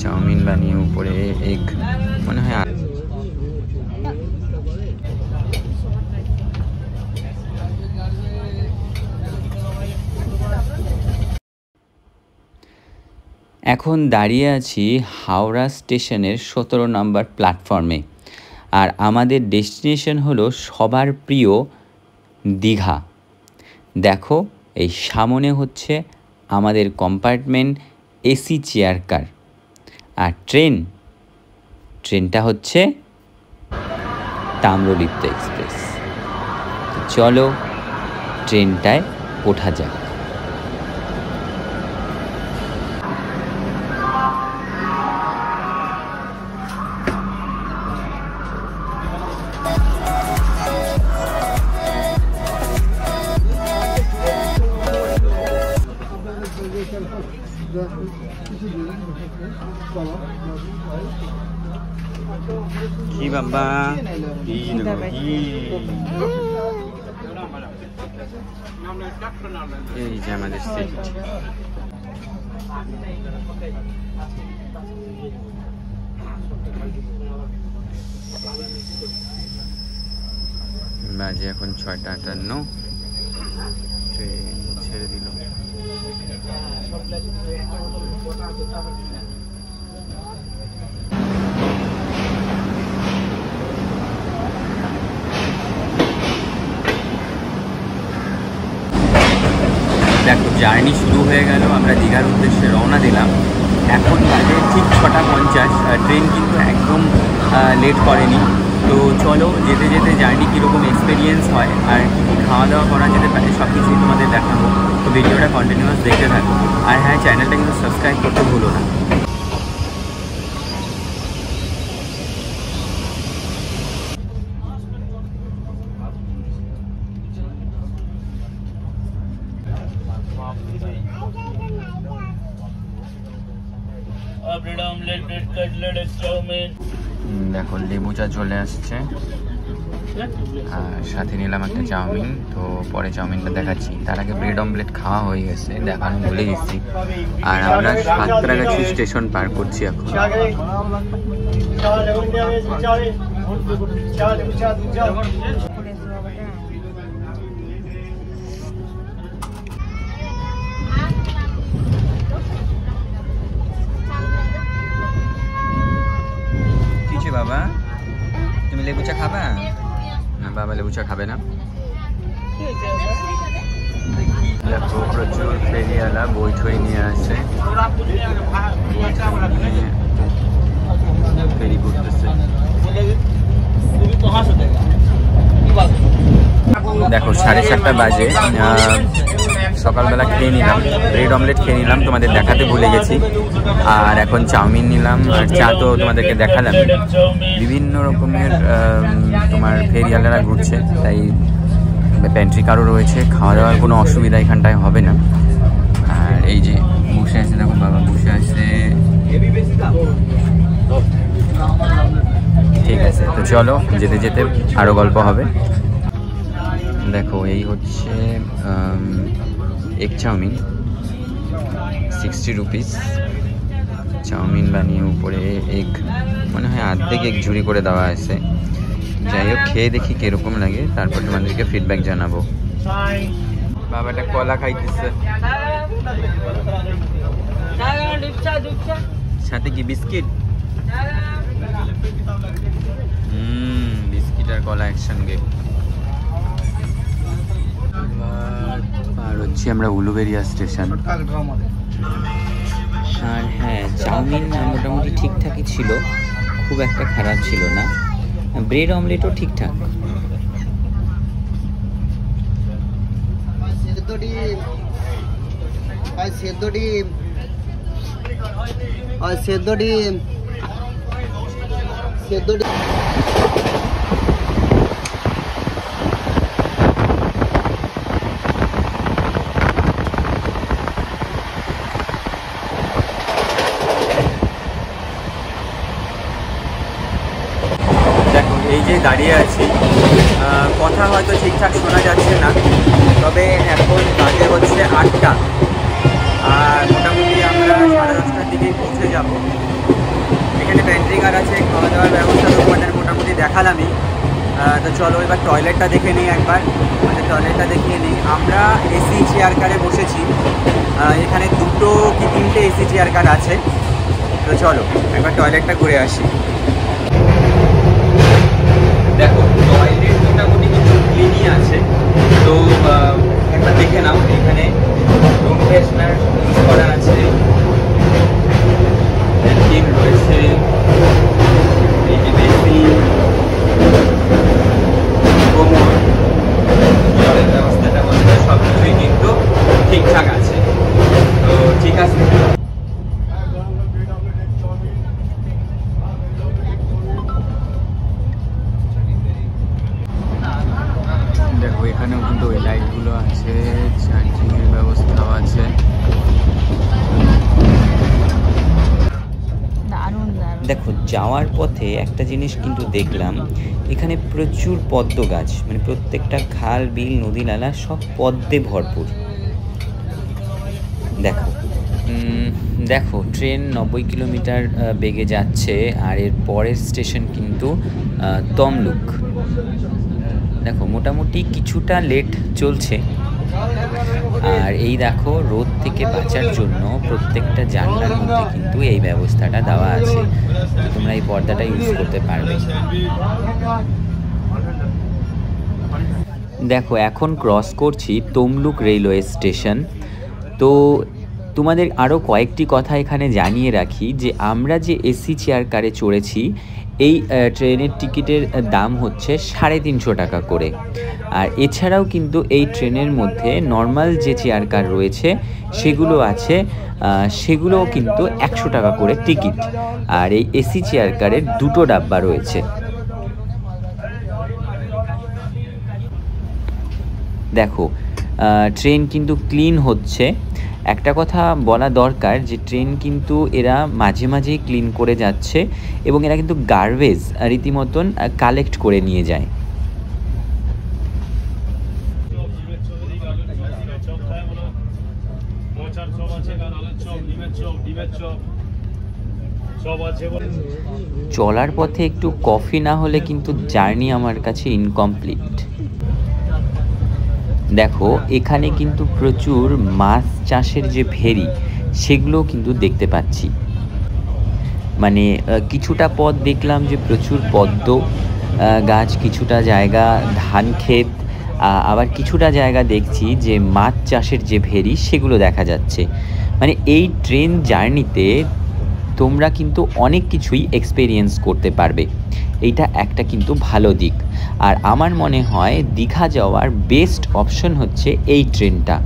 Chowmein বানিয়ে উপরে egg মনে হয় এখন দাঁড়িয়ে আছি হাওড়া স্টেশনের সতেরো নম্বর প্ল্যাটফর্মে। আর আমাদের ডেস্টিনেশন হলো সবার প্রিয় দীঘা। দেখো, এই সামনে হচ্ছে আমাদের কম্পার্টমেন্ট এসি চেয়ার কার আর ট্রেন ট্রেনটা হচ্ছে তাম্রলিপ্ত এক্সপ্রেস চলো ট্রেনটায় ওঠা যাক। কি বাবা কি এই যে আমাদের সিট বাজে এখন ছয়টা আটান্ন ট্রেন ছেড়ে দিল দেখো জার্নি শুরু হয়ে গেল, আমরা দীঘার উদ্দেশ্যে রওনা দিলাম। এখন বাজে ঠিক ছটা পঞ্চাশ ট্রেন কিন্তু একদম লেট করেনি। তো চলো যেতে যেতে জার্নি কীরকম এক্সপিরিয়েন্স হয় আর কী কী খাওয়া দাওয়া করা যেতে পারে সব কিছুই তোমাদের দেখাবো। তো ভিডিওটা কন্টিনিউয়াস দেখতে থাকো। আর হ্যাঁ চ্যানেলটা কিন্তু সাবস্ক্রাইব করতে চলে আসছে। আর সাথে নিলাম একটা চাউমিন। তো পরে চাউমিনটা দেখাচ্ছি। তার আগে ব্রেড অমলেট খাওয়া হয়ে গেছে। দেখানো ভুলে গেছি আর আমরা সাতরাগাছি স্টেশন পার করছি এখন। বাবা? লেবু চা খাবা? না বাবা লেবু চা খাবে না? দেখো প্রচুর ফেরিওয়ালা বই ঠই নিয়ে আসে ফেরি করতেছে। দেখো সাড়ে সাতটা বাজে। সকালবেলা খেয়ে নিলাম ব্রেড অমলেট খেয়ে নিলাম, তোমাদের দেখাতে ভুলে গেছি। আর এখন চাউমিন নিলাম, আর চা তো তোমাদেরকে দেখালাম। বিভিন্ন রকমের তোমার ফেরিয়ালারা ঘুরছে, তাই প্যান্ট্রি কারও রয়েছে খাওয়া দাওয়ার কোনো অসুবিধা এখানটায় হবে না। আর এই যে বসে আছে, দেখো বাবা, বসে আছে। ঠিক আছে, তো চলো, যেতে যেতে আরও গল্প হবে। দেখো, এই হচ্ছে egg chow mein sixty rupees chow mein বানিয়ে উপরে এগ মনে হয় আর্ধেক এগ ঝুড়ি করে দেওয়া আছে। যাই হোক, খেয়ে দেখি কীরকম লাগে, তারপর তোমাদেরকে ফিডব্যাক জানাব। বাবাটা কলা খাইতেছে। সাথে কি বিস্কিট? হুম, বিস্কিট আর কলা একসঙ্গে। আর আমরা উলুবেরিয়া স্টেশন। আর হ্যাঁ চাউমিন মোটামুটি ঠিকঠাকই ছিল, খুব একটা খারাপ ছিল না। ব্রেড অমলেটও ঠিকঠাক। সেদ্ধ ডিম আর সেদ্ধ ডিম আর সেদ্ধ ডিম এই যে দাঁড়িয়ে আছি কথা হয়তো ঠিকঠাক শোনা যাচ্ছে না, তবে এখন বাজে হচ্ছে আটটা। আর মোটামুটি আমরা সাড়ে দশটার দিকে পৌঁছে যাব। এখানে প্যান্ট্রিকার আছে, খাওয়া দাওয়ার ব্যবস্থা তোমাদের মোটামুটি দেখালামই। তো চলো এবার টয়লেটটা দেখে নিই একবার। আচ্ছা, মানে টয়লেটটা দেখিয়ে নিই। আমরা এসি চেয়ার কারে বসেছি। এখানে দুটো কি তিনটে এসি চেয়ার কার আছে। তো চলো, একবার টয়লেটটা ঘুরে আসি। দেখো টয়লেট মোটামুটি কিন্তু ক্লিনই আছে। তো একবার দেখে নাও, এখানে রুম ফ্রেশনার ইউজ করা আছে। রয়েছে। দেখো এখানেও কিন্তু ওই লাইটগুলো আছে চার্জিংয়ের ব্যবস্থাও আছে। দেখো যাওয়ার পথে একটা জিনিস কিন্তু দেখলাম এখানে প্রচুর পদ্ম গাছ মানে প্রত্যেকটা খাল বিল নদী নালা সব পদ্মে ভরপুর। দেখো দেখো ট্রেন নব্বই কিলোমিটার বেগে যাচ্ছে আর এর পরের স্টেশন কিন্তু তমলুক। দেখো, মোটামুটি কিছুটা লেট চলছে। আর এই দেখো, রোদ থেকে বাঁচার জন্য প্রত্যেকটা জানলার মধ্যে কিন্তু এই ব্যবস্থাটা দেওয়া আছে। তোমরা এই পর্দাটা ইউজ করতে পারবে। দেখো, এখন ক্রস করছি তমলুক রেলওয়ে স্টেশন তো তোমাদের আরও কয়েকটি কথা এখানে জানিয়ে রাখি যে আমরা যে এসি চেয়ার কারে চড়েছি এই ট্রেনের টিকিটের দাম হচ্ছে সাড়ে তিনশো টাকা করে। আর এছাড়াও কিন্তু এই ট্রেনের মধ্যে নর্মাল যে চেয়ার কার রয়েছে, সেগুলো আছে সেগুলোও কিন্তু একশো টাকা করে টিকিট। আর এই এসি চেয়ার কারের দুটো ডাব্বা রয়েছে। দেখো ট্রেন কিন্তু ক্লিন হচ্ছে। একটা কথা বলা দরকার যে, ট্রেন কিন্তু এরা মাঝে মাঝেই ক্লিন করে যাচ্ছে এবং এরা কিন্তু গার্বেজ রীতিমতন কালেক্ট করে নিয়ে যায়। চলার পথে একটু কফি না হলে কিন্তু জার্নি আমার কাছে ইনকমপ্লিট দেখো, এখানে কিন্তু প্রচুর মাছ চাষের যে ভেরি সেগুলোও কিন্তু দেখতে পাচ্ছি। মানে কিছুটা পথ দেখলাম যে প্রচুর পদ্ম গাছ, কিছুটা জায়গা, ধান ক্ষেত আবার কিছুটা জায়গা দেখছি যে মাছ চাষের যে ভেরি সেগুলো দেখা যাচ্ছে। মানে এই ট্রেন জার্নিতে তোমরা কিন্তু অনেক কিছুই এক্সপেরিয়েন্স করতে পারবে। এইটা একটা কিন্তু ভালো দিক। আর আমার মনে হয় দীঘা যাওয়ার বেস্ট অপশন হচ্ছে এই ট্রেনটা।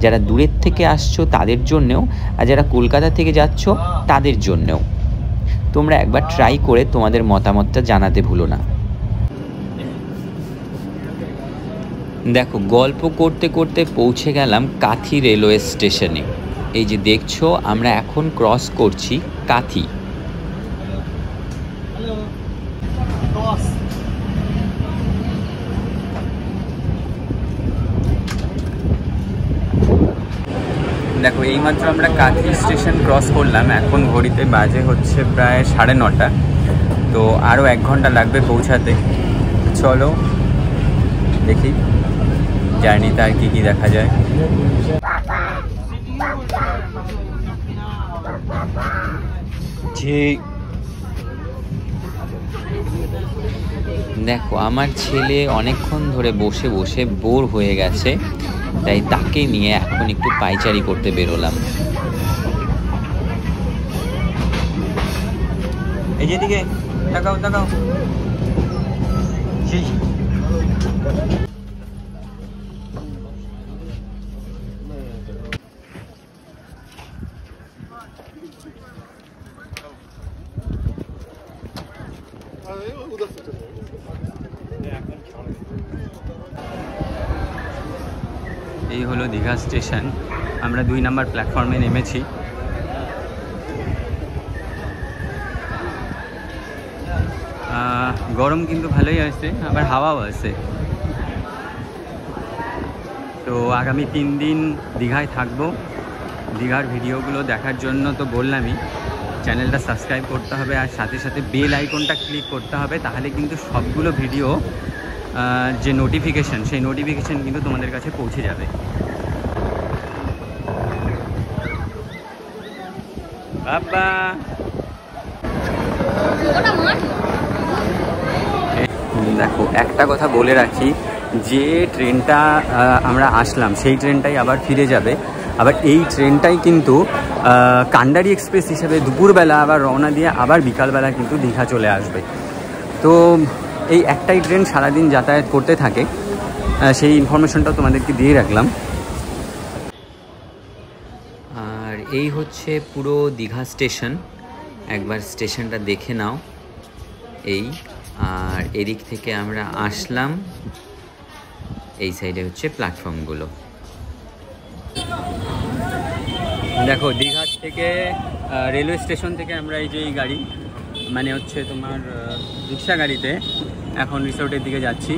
যারা দূরের থেকে আসছো তাদের জন্যেও, আর যারা কলকাতা থেকে যাচ্ছ তাদের জন্যেও। তোমরা একবার ট্রাই করে তোমাদের মতামতটা জানাতে ভুলো না। দেখো, গল্প করতে করতে পৌঁছে গেলাম কাথি রেলওয়ে স্টেশনে। এই যে দেখছ, আমরা এখন ক্রস করছি কাথি। এইমাত্র আমরা কাঁথি স্টেশন ক্রস করলাম। এখন ঘড়িতে বাজে হচ্ছে প্রায় সাড়ে নটা। তো আরও এক ঘণ্টা লাগবে পৌঁছাতে। চলো, দেখি। জার্নিতে আর কী কী দেখা যায়। যে দেখো, আমার ছেলে অনেকক্ষণ ধরে বসে বসে বোর হয়ে গেছে, তাই তাকে নিয়ে এখন একটু পাইচারি করতে বেরোলাম। এই যেদিকে তাকাও তাকাও। এই হলো দীঘা স্টেশন। আমরা দুই নাম্বার প্ল্যাটফর্মে নেমেছি। গরম কিন্তু ভালোই আছে, আবার হাওয়াও আছে। তো আগামী তিন দিন দীঘায় থাকব। দীঘার ভিডিওগুলো দেখার জন্য তো বললামই, চ্যানেলটা সাবস্ক্রাইব করতে হবে আর সাথে সাথে বেল আইকনটা ক্লিক করতে হবে, তাহলে কিন্তু সবগুলো ভিডিও যে নোটিফিকেশান সেই নোটিফিকেশান কিন্তু তোমাদের কাছে পৌঁছে যাবে। দেখো, একটা কথা বলে রাখি, যে ট্রেনটা আমরা আসলাম, সেই ট্রেনটাই আবার ফিরে যাবে। আবার এই ট্রেনটাই কিন্তু কান্ডারি এক্সপ্রেস হিসেবে দুপুরবেলা আবার রওনা দিয়ে আবার বিকালবেলা কিন্তু দীঘা চলে আসবে। তো এই একটাই ট্রেন সারাদিন যাতায়াত করতে থাকে। সেই ইনফরমেশনটাও তোমাদেরকে দিয়ে রাখলাম। আর এই হচ্ছে পুরো দীঘা স্টেশন। একবার স্টেশনটা দেখে নাও এই। আর এদিক থেকে আমরা আসলাম। এই সাইডে হচ্ছে প্ল্যাটফর্মগুলো দেখো দীঘার থেকে রেলওয়ে স্টেশন থেকে আমরা এই যে এই গাড়ি মানে হচ্ছে তোমার রিক্সা গাড়িতে এখন রিসোর্টের দিকে যাচ্ছি।